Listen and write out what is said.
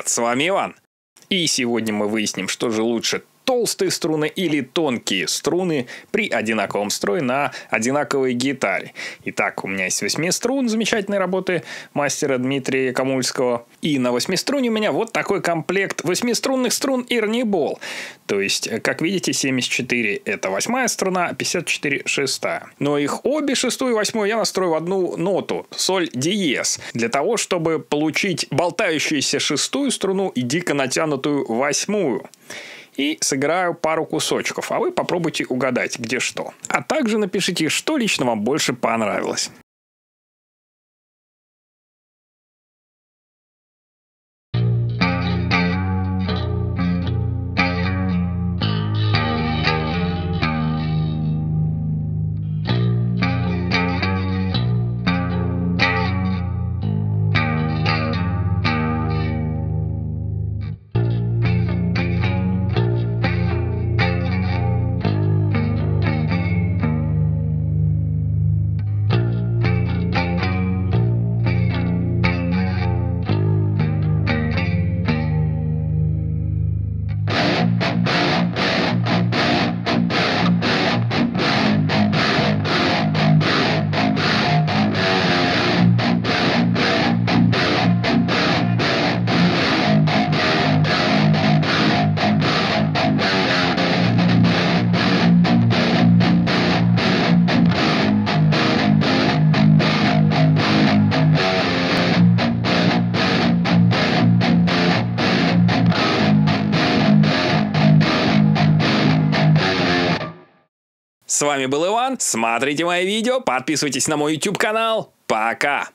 привет, с вами Иван. И сегодня мы выясним, что же лучше толстые струны или тонкие струны при одинаковом строе на одинаковой гитаре. Итак, у меня есть 8 струн замечательной работы мастера Дмитрия Камульского. И на 8 струне у меня вот такой комплект 8-струнных струн Ирнибол. То есть, как видите, 74 это восьмая струна, 54 шестая. Но их обе, шестую и восьмую, я настрою в одну ноту, соль диез, для того, чтобы получить болтающуюся шестую струну и дико натянутую восьмую и сыграю пару кусочков, а вы попробуйте угадать, где что. А также напишите, что лично вам больше понравилось. С вами был Иван. Смотрите мои видео, подписывайтесь на мой YouTube канал. Пока!